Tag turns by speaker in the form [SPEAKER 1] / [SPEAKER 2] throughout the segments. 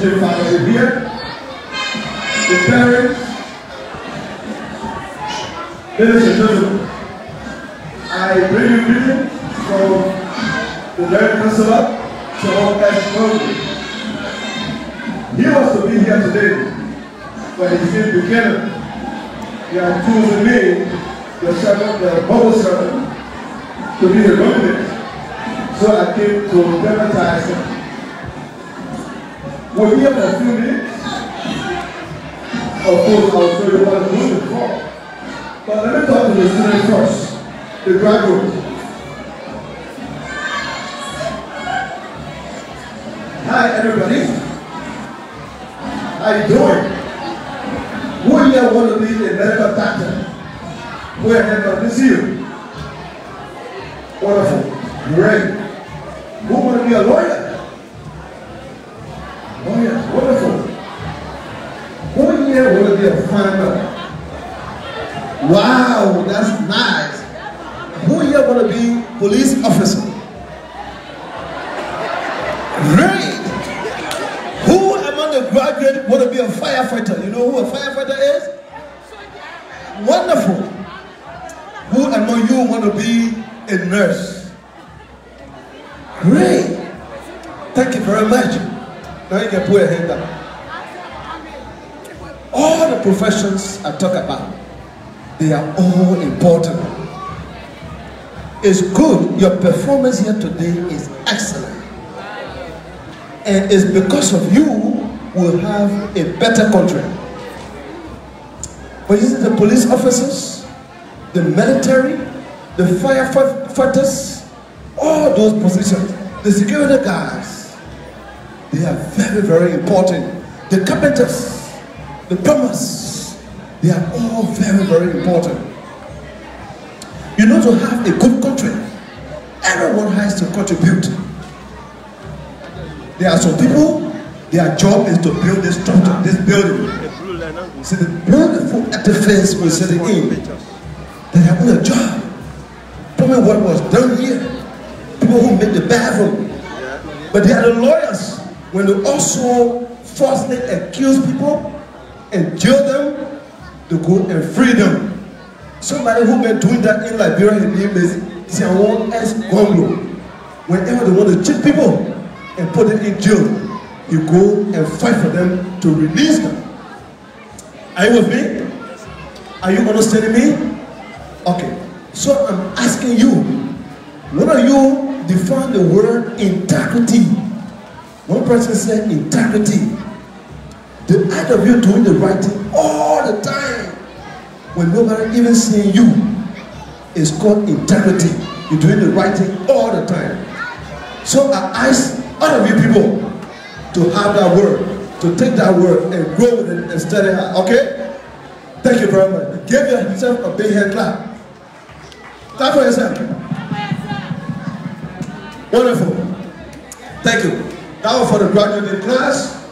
[SPEAKER 1] teaching faculty here, the parents, ladies and gentlemen, I bring you greetings from the Learning Counselor all S. Murphy. He was to be here today, but he's in Buchanan. He had chosen me, the servant, the bubble servant, to be the nominee. So I came to deputize him. We're here for a few minutes. Of course, I'll show you what I'm looking for. But let me talk to the students first, the graduates. Hi, everybody. How you doing? Who here want to be a medical doctor? Who here hand to see you? Wonderful. Great. Who want to be a lawyer? Oh, Lawyer. Wonderful. Who here want to be a farmer? Wow, that's nice. Who here want to be police officer? Great. Who among the graduates want to be a firefighter? You know who a firefighter is? Wonderful. Who among you want to be a nurse? Great. Thank you very much. Now you can put your hand down. All the professions I talk about, they are all important. It's good. Your performance here today is excellent. And it's because of you we'll have a better country. But you see the police officers, the military, the firefighters, all those positions, the security guards, they are very, very important. The carpenters, the plumbers, they are all very, very important. You know, to have a good country, everyone has to contribute. There are some people, their job is to build this structure, this building. See, the beautiful edifice we're sitting in, they have a job. Tell me what was done here. People who made the bathroom. But they are the lawyers when they also falsely accuse people and jail them to go and free them. Somebody who been doing that in Liberia, his name is Tiawan S. Gongloe. Whenever they want to cheat people and put them in jail, you go and fight for them to release them. Are you with me? Are you understanding me? Okay. So I'm asking you, what are you define the word integrity? One person said integrity. The act of you doing the right thing all the time when nobody even seeing you is called integrity. You're doing the right thing all the time. So I ask all of you people to have that word, to take that word and grow with it and study it. Okay? Thank you very much. Give yourself a big hand clap. Clap for yourself. Wonderful. Thank you. Was for the graduating class.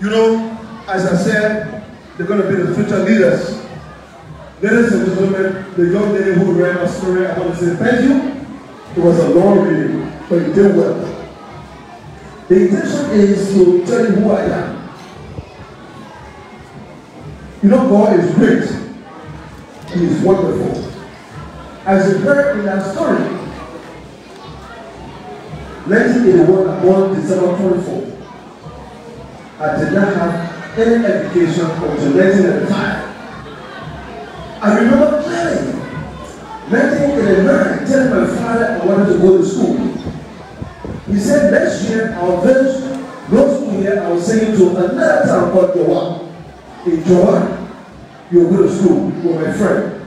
[SPEAKER 1] You know, as I said, they're going to be the future leaders. Ladies and gentlemen, the young lady who ran our story, I want to say thank you. It was a long reading, but you did well. The intention is to tell you who I am. You know, God is great. He is wonderful. As you heard in that story, 1981, I born December 24. I did not have any education until 1995. I remember clearly 1989 telling my father I wanted to go to school. He said next year I'll finish no school here, I'll send you to another town called Joa. In Joa, you'll go to school with my friend.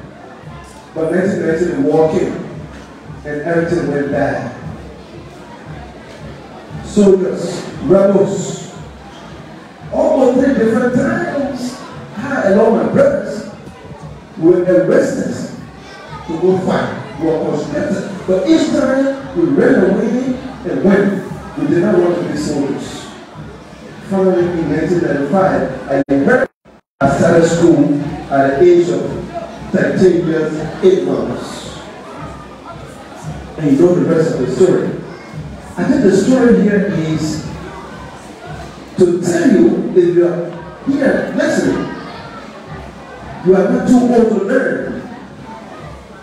[SPEAKER 1] But 1990 the war came and everything went bad. Soldiers, rebels, almost three different times. I and all my brothers were arrested to go fight. We were conscripted. But each time we ran away and went. We did not want to be soldiers. Finally, in 1995, I I started school at the age of 13 years, 8 months. And you know the rest of the story. I think the story here is to tell you if you are here listening, you are not too old to learn.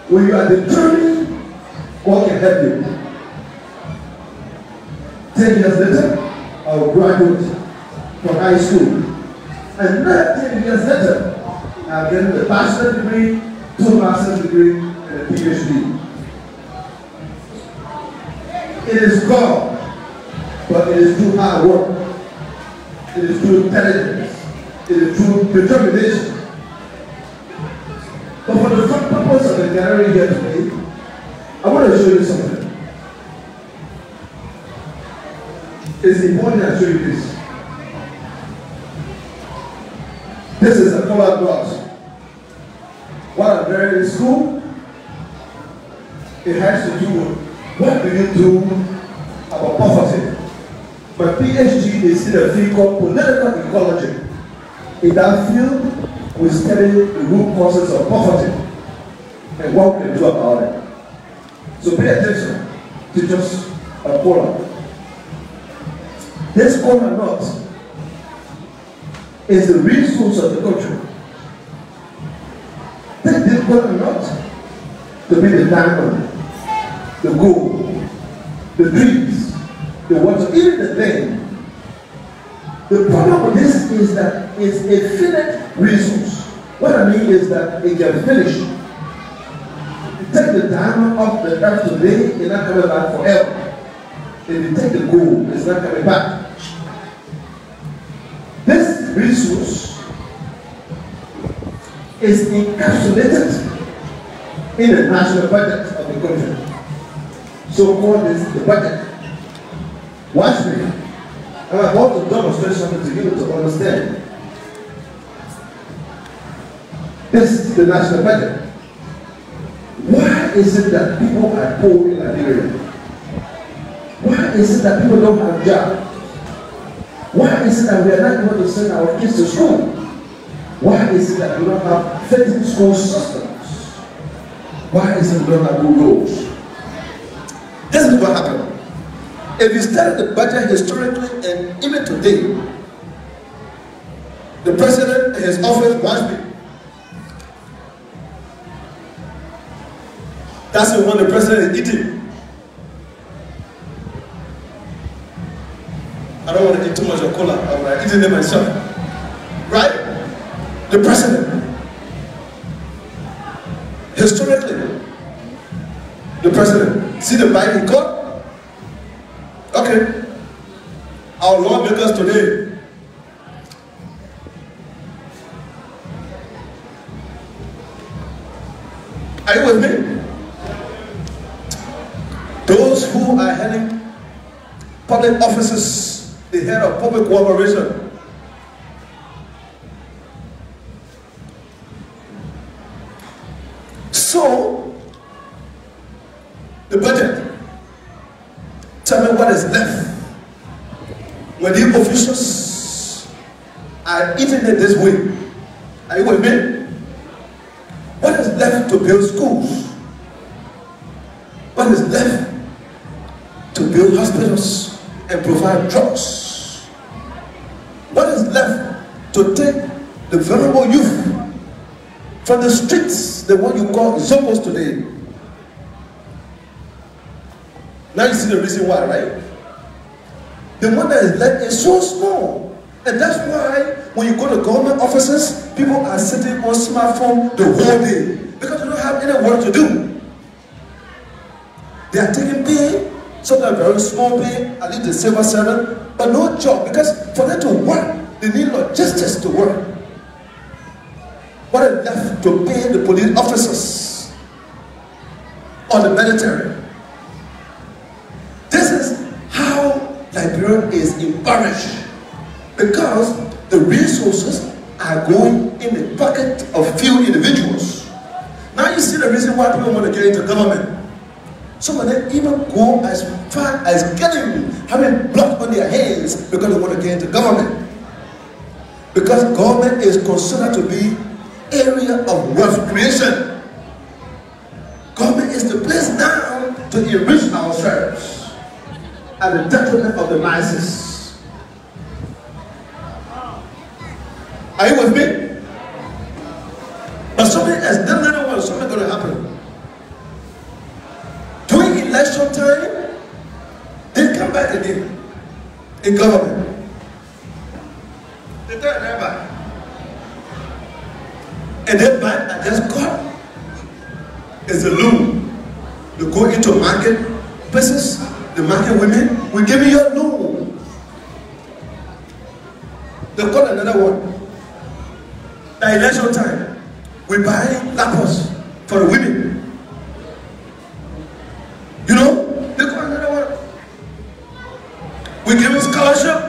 [SPEAKER 1] When you are determined, God can help you. Ten years later, I will graduate from high school. And not ten years later, I get a bachelor's degree, two master's degree, and a PhD. It is God, but it is through hard work. It is through intelligence. It is through determination. But for the purpose of the gallery here today, I want to show you something. It's important I show you this. This is a color gloss. What I'm wearing in school, it has to do with what do you do about poverty. My PhD is in a field called political ecology. In that field, we study the root causes of poverty and what we can do about it. So pay attention to just a color. This color knot is the resource of the country. Take this color knot to be the diamond, the gold, the dreams, the water, even the thing. The problem with this is that it's a finite resource. What I mean is that it can finish. You take the diamond off the earth today, it's not coming back forever. If you take the gold, it's not coming back. This resource is encapsulated in the national budget of the country. So called is the budget. Watch me. I'm about to demonstrate something to you to understand. This is the national budget. Why is it that people are poor in Nigeria? Why is it that people don't have jobs? Why is it that we are not able to send our kids to school? Why is it that we don't have effective school systems? Why is it we don't have good roads? What happened. If you study the budget historically and even today, the president and his office must be. That's the one the president is eating. I don't want to eat too much of cola. I'm eating it myself. Right? The president. Historically, the president. See the Bible in Our lawmakers today. Are you with me? Those who are heading public offices, the head of public cooperation, So, the budget. Tell me what is left. When the officials are eating it this way, are you with me? What is left to build schools? What is left to build hospitals and provide drugs? What is left to take the vulnerable youth from the streets, the one you call Zopos today? Now you see the reason why, right? The one that is left is so small. And that's why when you go to government offices, people are sitting on smartphone the whole day because they don't have any work to do. They are taking pay, sometimes very small pay, at least the civil servant, but no job because for them to work, they need logistics to work. What is left to pay the police officers or the military? Is impoverished because the resources are going in the pocket of few individuals. Now you see the reason why people want to get into government. Some of them even go as far as getting, having blood on their hands because they want to get into government. Because government is considered to be area of wealth creation. Government is the place now to enrich ourselves at the detriment of the masses. Are you with me? But something that little one, something going to happen. During election time, they come back again in government. They tell everybody. And then back I just got is a loom. You go into market places, the market women will give you your loan. They call another one. The election time, we buy laptops for the women. You know, they call another one. We give them scholarship